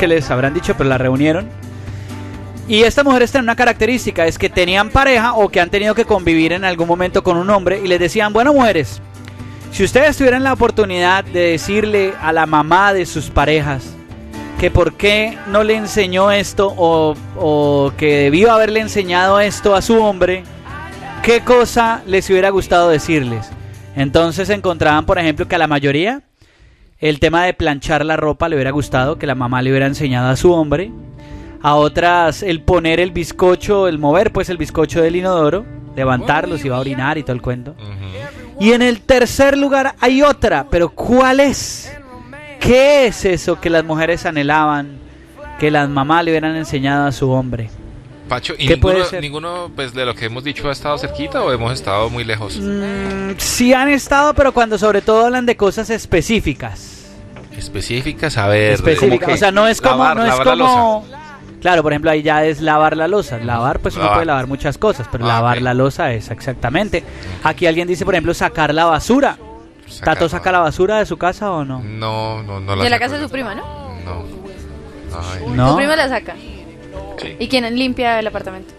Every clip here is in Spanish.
que les habrán dicho, pero la reunieron. Y estas mujeres tienen una característica, es que tenían pareja o que han tenido que convivir en algún momento con un hombre y les decían, bueno mujeres, si ustedes tuvieran la oportunidad de decirle a la mamá de sus parejas que por qué no le enseñó esto o, que debió haberle enseñado esto a su hombre, ¿qué cosa les hubiera gustado decirles? Entonces encontraban, por ejemplo, que a la mayoría el tema de planchar la ropa le hubiera gustado, que la mamá le hubiera enseñado a su hombre. A otras el poner el bizcocho, el mover pues el bizcocho del inodoro, levantarlo si va a orinar y todo el cuento. Y en el tercer lugar hay otra, pero ¿cuál es? ¿Qué es eso que las mujeres anhelaban que las mamás le hubieran enseñado a su hombre? Pacho, ¿y ¿Qué puede ninguno, ser? ninguno pues, de lo que hemos dicho ha estado cerquita o hemos estado muy lejos? Mm, sí han estado, pero cuando sobre todo hablan de cosas específicas. Específicas, a ver. Específicas. que O sea, no es como, lavar- no es como. Claro, por ejemplo, ahí ya es lavar la losa. Lavar, pues uno puede lavar muchas cosas, pero Ah, lavar la losa es exactamente. Aquí alguien dice, por ejemplo, sacar la basura. Sacar- ¿Tato saca la basura de su casa o no? No, no, no la De la casa de su prima, ¿no? No. Ay, No. Su prima la saca. sí. ¿Y quién limpia el apartamento?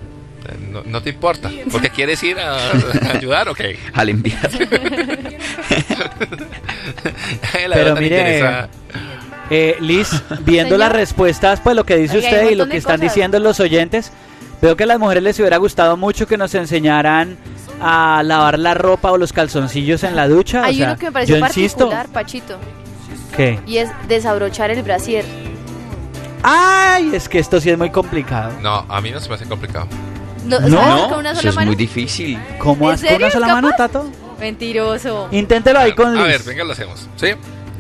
Eh, No, no te importa. Porque quieres ir a, a ayudar, ok. A limpiar. La Pero mire, interesa. Eh, Liz, viendo Señor. las respuestas, pues lo que dice Oiga, usted y lo que están cosas. diciendo los oyentes, veo que a las mujeres les hubiera gustado mucho que nos enseñaran a lavar la ropa o los calzoncillos en la ducha. o Hay sea, uno que me pareció yo insisto Pachito, que, y es desabrochar el brasier. ay, es que esto sí es muy complicado. No, a mí no se me hace complicado. ¿Lo, No. ¿sabes No, con una eso sola es mano? muy difícil. ¿Cómo ¿En has con una sola ¿Es mano? Tato? Mentiroso. Inténtelo ahí con Liz. A ver, venga, lo hacemos. ¿Sí?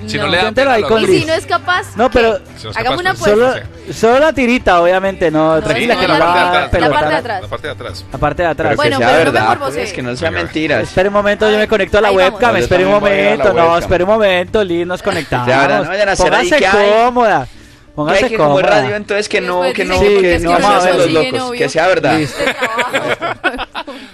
Si no, No. le da Inténtalo pena, ahí lo con Y hagamos. Liz. si no es capaz, No, ¿qué? pero Si no es Hagamos capaz, una pues, solo, sí. solo la tirita, obviamente, no, No, tranquila no, que la no la parte va a atrás, la parte de pelotar. atrás. La parte de atrás. La parte de atrás. Bueno, que sea pero no me verdad, morbosee. pues, que no sea Venga, mentiras. Espera un momento, yo me conecto a la Ahí vamos. webcam. No, yo Espera un también voy a la momento, no, webcam. espera un momento, Liz, nos conectamos. Ya, ahora no vayan a hacer ahí Póngase que hay. cómoda. Que Póngase hay que como radio, entonces que no, Después que no, dicen que que es no vamos a hacer los locos, novio. que sea verdad. Listo.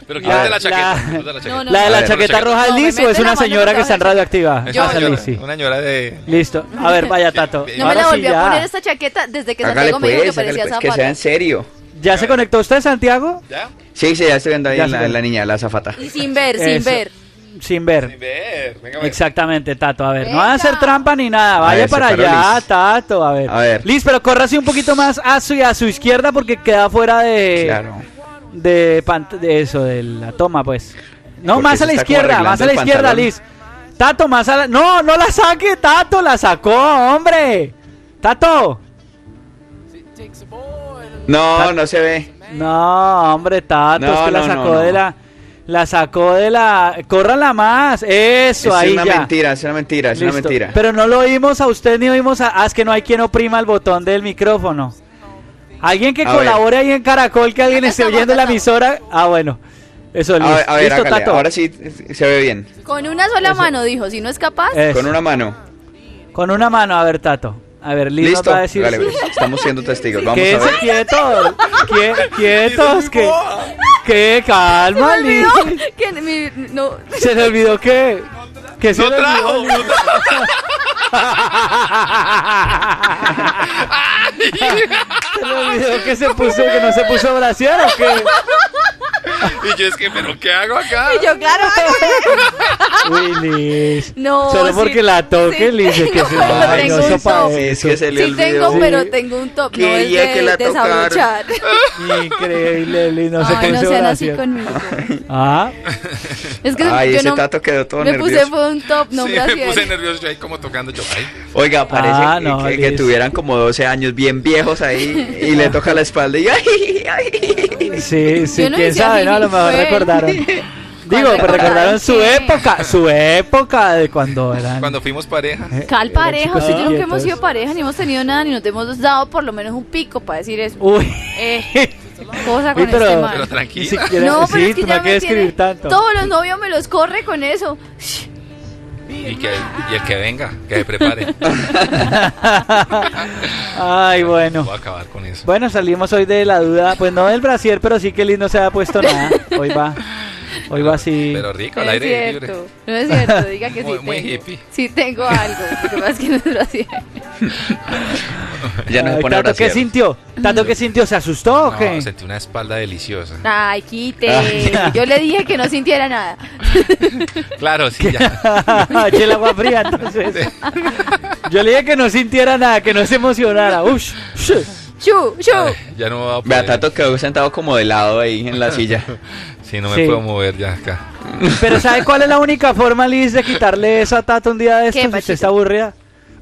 Pero La- quítate la chaqueta. la- quítate la chaqueta. No, no, ¿La de la ver, chaqueta roja es Liz o es una señora que está en radioactiva? Es Yo- una señora, Liz, sí. una señora de... Listo. A ver, vaya, Tato. No No me la volví a poner esta chaqueta desde que Santiago me dijo que pues, parecía pues, que sea en serio. ¿Ya se conectó usted, Santiago? ¿Ya? Sí, sí, ya estoy viendo ahí la, niña, la zafata. Y sin ver, sin Eso. ver. Sin ver. Sin ver. Venga. Exactamente, Tato. A ver, no Venga. va a hacer trampa ni nada. Vaya ver, para allá, Liz. Tato. A ver. A ver. Liz, pero corra así un poquito más a su, a su izquierda porque queda fuera de. Claro. De, de eso, de la toma, pues. No, Porque más a la izquierda, más a la izquierda. Liz. Tato, más a la... No, no la saque, Tato, la sacó, hombre. Tato. No, no se ve. No, hombre, Tato, No, es que la sacó no, de la... La sacó de la... Córrala más, eso, Es ahí una ya. mentira, es una mentira, es una mentira. Pero no lo oímos a usted ni oímos a... Ah, es que no hay quien oprima el botón del micrófono. Alguien que A colabore ahí en Caracol, que alguien esté oyendo la emisora. Ah, bueno. Eso, A listo. ver, a ver, Listo, Tato. ahora sí se ve bien. Con una sola Eso. mano, dijo. Si no es capaz, Eso. Con una mano. Con una mano, a ver, Tato. A ver, Liz Listo. va a decir. Hágale, pues, estamos siendo testigos. Vamos a ver. quieto. quie- quietos. Que, que calma, se me Liz. que mi- no. Se le olvidó que. Que se No le trajo. olvidó. Liz. Se le olvidó que se puso, que no se puso brasier o qué. Y yo es que, ¿pero qué hago acá? Y yo, claro, Liz. no. Solo sí- porque la toque, sí Liz. es que se pero Ay, no, eso pa' top. Sí, es que se le Sí tengo, Sí. pero tengo un top. No es de que la desabrochar. Increíble, Liz. No se Ay, no puso sean así conmigo. Ah, Es que Ay, ese no tato quedó todo me nervioso. puse fue un top, no sí, me puse nervioso yo ahí como tocando yo. Ay, Oiga, parece Ah, que, no, que- que Liz. tuvieran como 12 años bien viejos ahí y le toca la espalda y ay, ay. sí, sí, Yo no quién sabe, ¿no? A lo mejor fue. recordaron. Digo, ¿Cuál pues recordaron su qué? época, su época de cuando eran. cuando fuimos pareja. eh, Cal eran pareja, nunca hemos sido pareja, ni hemos tenido nada, ni nos hemos dado por lo menos un pico para decir eso. Uy, Eh, cosa con Uy, pero- este Pero man. tranquila. siquiera, No, pero sí, es que ya no me tiene- tanto. Todos los novios me los corre con eso. Y, que, y el que venga, que se prepare. Ay, bueno. Voy a acabar con eso. Bueno, salimos hoy de la duda, pues no del brasier, pero sí que Liz no se ha puesto nada. Hoy va. Hoy va así. Pero rico, al aire libre. cierto, no es cierto, diga que Muy- sí muy tengo. hippie. Sí tengo algo, lo que pasa es que no es así. Ya no se pone a Tato, ¿qué sintió? Tato, ¿qué sintió? ¿Se asustó o No, qué? sentí una espalda deliciosa. Ay, quite. Yo le dije que no sintiera nada. Claro, sí, ya. Eché el agua fría, entonces. Yo le dije que no sintiera nada, que no se emocionara. Ush, ush. Chu, chu. Ya no me va a Vea, poder. Tato quedó sentado como de lado ahí en la silla. Sí, no me Sí. puedo mover ya acá. Pero ¿sabe cuál es la única forma, Liz, de quitarle eso a Tato un día de estos? ¿Qué, Si usted Pachito? está aburrida,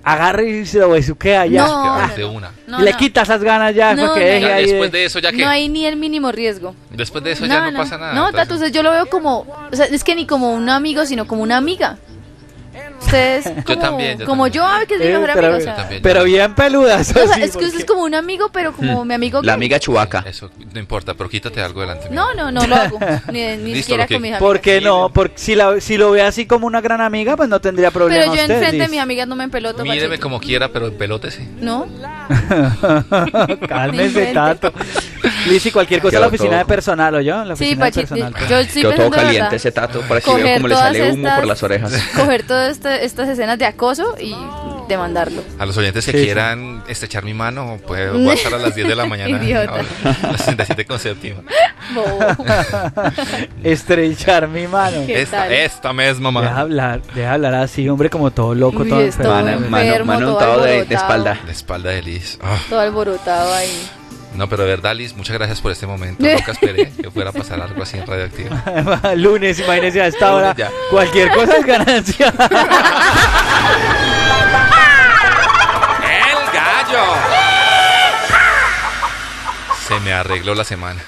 agarre y se lo besuquea ya. No, de una. No, y le no. quita esas ganas ya, deje. Ya ahí. después de- de eso, ya que. No hay ni el mínimo riesgo. Después de eso ya no, pasa nada. No, entonces- Tato, o sea, yo lo veo como, o sea, es que ni como un amigo, sino como una amiga. Ustedes como, también, yo como también. yo, ah, que es mi Eh, mejor pero- amigo. O Yo sea, también. Pero bien peluda, eso o sea, sí, es que usted es como un amigo, pero como mi amigo. La que- amiga Chubaca. Eso no importa, pero quítate algo delante. No, no, no lo hago. Ni, ni Listo, siquiera con mis amigas. ¿Por qué no? Porque si, la, si lo ve así como una gran amiga, pues no tendría problema Pero yo usted, enfrente de mis amigas no me empeloto. Míreme como quiera, pero pelótese. ¿No? Cálmese. Tato. Liz, y cualquier cosa la oficina todo- de personal, ¿o yo? La Sí, oficina de Pachito. personal. Yo estoy Quedó todo de caliente verdad, ese Tato para que vea coger cómo le sale humo estas- por las orejas. coger todas esta- estas escenas de acoso y demandarlo. A los oyentes que Sí, sí. quieran estrechar mi mano, pues voy a estar a las 10 de la mañana. Idiota. A las 67 con séptima. Bobo. Estrechar mi mano. ¿Qué Esta, esta misma Deja mano. hablar, deja hablar así, hombre, como todo loco, Uy, todo enfermo. Mano, mano, mano todo untado de, de espalda. La espalda de Liz. Ah, Todo alborotado ahí. No, pero de verdad, Liz, muchas gracias por este momento. Nunca esperé que fuera a pasar algo así en radioactivo. Lunes, imagínese a esta hora. Ya. Cualquier cosa es ganancia. ¡El gallo! Se me arregló la semana.